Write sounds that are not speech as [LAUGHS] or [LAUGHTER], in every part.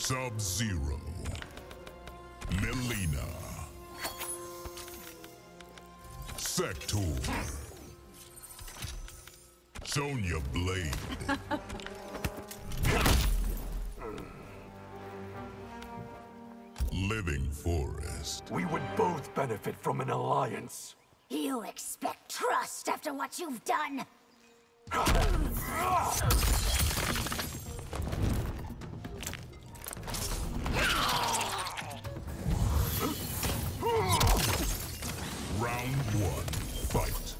Sub-Zero. Mileena. Sektor. Sonya Blade. Living Forest. We would both benefit from an alliance. You expect trust after what you've done? [LAUGHS] Fight.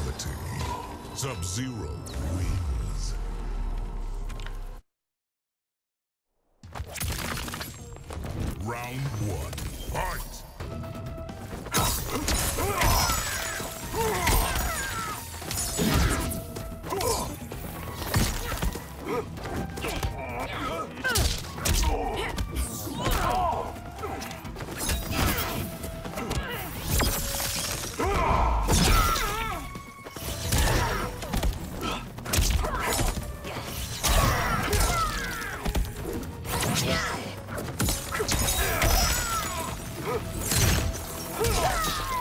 Fatality. Sub-Zero wins. Round one. Round